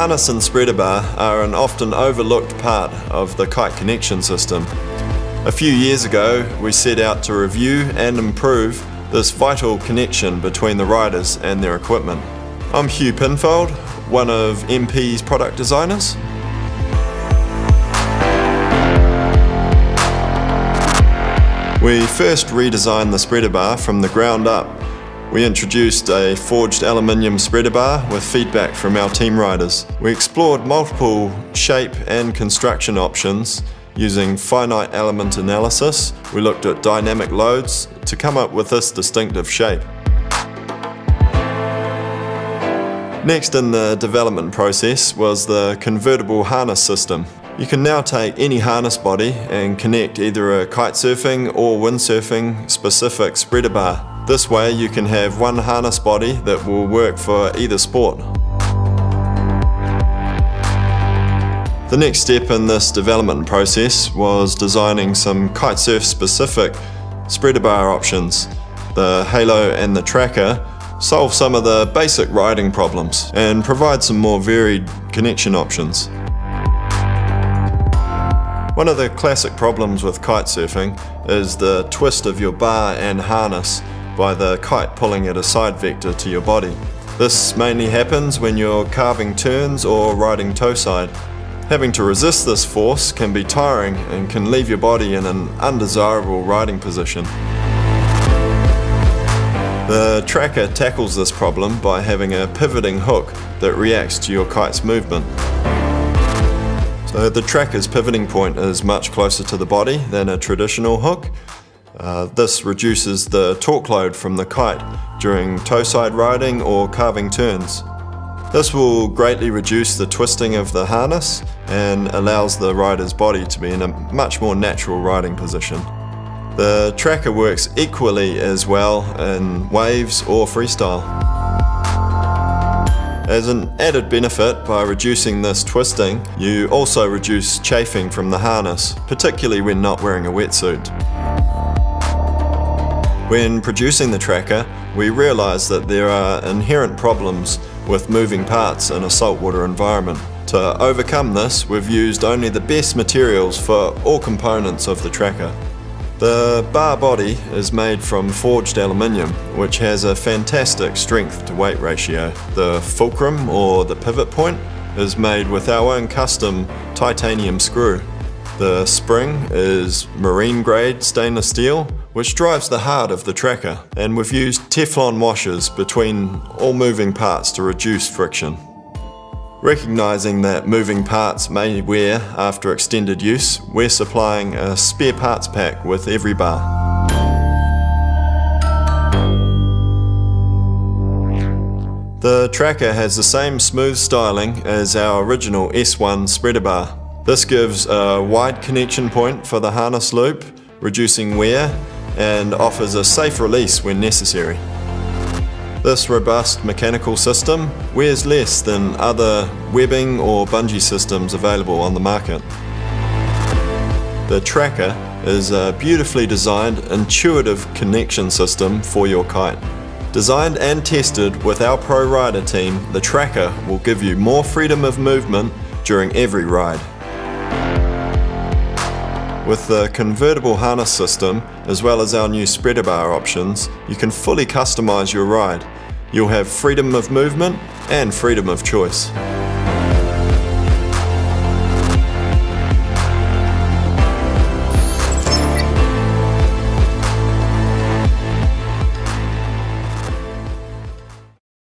harness and spreader bar are an often overlooked part of the kite connection system. A few years ago, we set out to review and improve this vital connection between the riders and their equipment. I'm Hugh Pinfold, one of NP's product designers. We first redesigned the spreader bar from the ground up. We introduced a forged aluminium spreader bar with feedback from our team riders. We explored multiple shape and construction options using finite element analysis. We looked at dynamic loads to come up with this distinctive shape. Next in the development process was the convertible harness system. You can now take any harness body and connect either a kitesurfing or windsurfing specific spreader bar. This way you can have one harness body that will work for either sport. The next step in this development process was designing some kitesurf specific spreader bar options. The Halo and the Tracker solve some of the basic riding problems and provide some more varied connection options. One of the classic problems with kitesurfing is the twist of your bar and harness by the kite pulling at a side vector to your body. This mainly happens when you're carving turns or riding toe side. Having to resist this force can be tiring and can leave your body in an undesirable riding position. The tracker tackles this problem by having a pivoting hook that reacts to your kite's movement. So the tracker's pivoting point is much closer to the body than a traditional hook. Uh, this reduces the torque load from the kite during toe-side riding or carving turns. This will greatly reduce the twisting of the harness and allows the rider's body to be in a much more natural riding position. The tracker works equally as well in waves or freestyle. As an added benefit, by reducing this twisting, you also reduce chafing from the harness, particularly when not wearing a wetsuit. When producing the tracker, we realised that there are inherent problems with moving parts in a saltwater environment. To overcome this, we've used only the best materials for all components of the tracker. The bar body is made from forged aluminium, which has a fantastic strength to weight ratio. The fulcrum, or the pivot point, is made with our own custom titanium screw. The spring is marine grade stainless steel, which drives the heart of the tracker, and we've used Teflon washers between all moving parts to reduce friction. Recognising that moving parts may wear after extended use, we're supplying a spare parts pack with every bar. The tracker has the same smooth styling as our original S1 spreader bar. This gives a wide connection point for the harness loop, reducing wear, and offers a safe release when necessary. This robust mechanical system wears less than other webbing or bungee systems available on the market. The Tracker is a beautifully designed, intuitive connection system for your kite. Designed and tested with our Pro Rider team, the Tracker will give you more freedom of movement during every ride. With the convertible harness system, as well as our new spreader bar options, you can fully customize your ride. You'll have freedom of movement and freedom of choice.